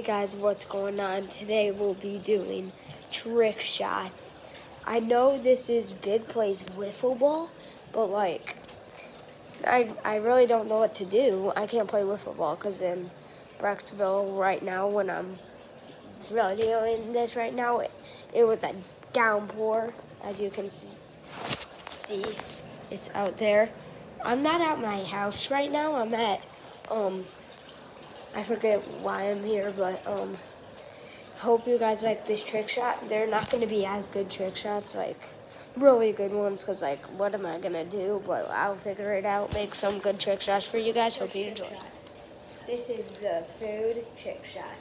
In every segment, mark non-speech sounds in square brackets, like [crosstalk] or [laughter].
Hey guys, what's going on? Today we'll be doing trick shots. I know this is Big Play's wiffle ball, but like, I, I really don't know what to do. I can't play wiffle ball because in Brecksville right now, when I'm really doing this right now, it, it was a downpour, as you can see. It's out there. I'm not at my house right now. I'm at, um, I forget why I'm here, but um, hope you guys like this trick shot. They're not going to be as good trick shots, like really good ones, because like, what am I going to do? But I'll figure it out, make some good trick shots for you guys. Hope you enjoy. This is the food trick shot.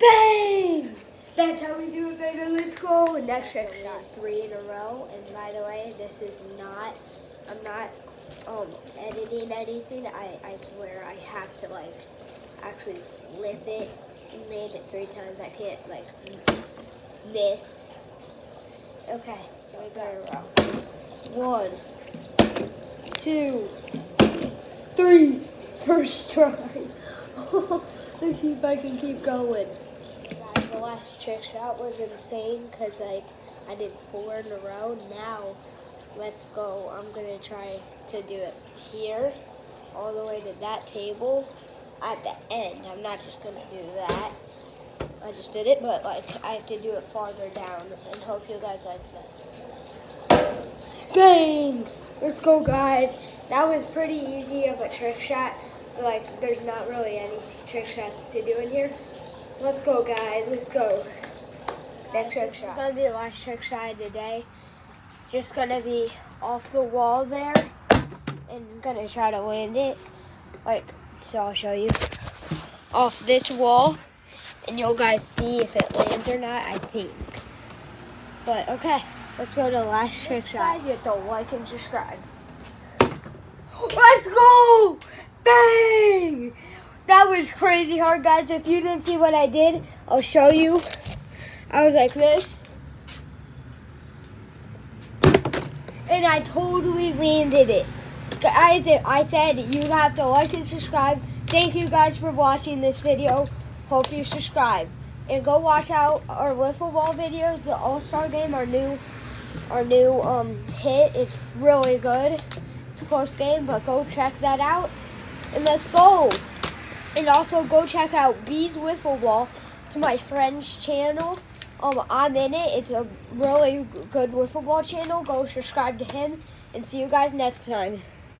Bang! That's how we do it, baby. Let's go. Next trick shot, three in a row. And by the way, this is not, I'm not um, editing anything, I, I swear I have to like actually flip it and land it three times. I can't like miss. Okay, here we go it row. One, two, three. First try. [laughs] Let's see if I can keep going. Guys, the last trick shot was insane because like I did four in a row. Now let's go. I'm gonna try to do it here, all the way to that table at the end. I'm not just gonna do that. I just did it, but like I have to do it farther down and hope you guys like that. Bang! Let's go guys. That was pretty easy of a trick shot. Like there's not really any trick shots to do in here. Let's go guys, let's go. Next trick shot. It's gonna be the last trick shot of the day just gonna be off the wall there and gonna try to land it. Like so I'll show you. Off this wall and you'll guys see if it lands or not I think. But okay let's go to the last trick shot guys you have to like and subscribe. [gasps] Let's go! Bang! That was crazy hard guys. If you didn't see what I did I'll show you. I was like this and I totally landed it. Guys, I said you have to like and subscribe. Thank you guys for watching this video. Hope you subscribe. And go watch out our wiffle ball videos, the All-Star game, our new our new um, hit. It's really good. It's a close game, but go check that out. And let's go. And also go check out Bees Wiffle Ball. It's my friend's channel. Um, I'm in it. It's a really good wiffle ball channel. Go subscribe to him and see you guys next time.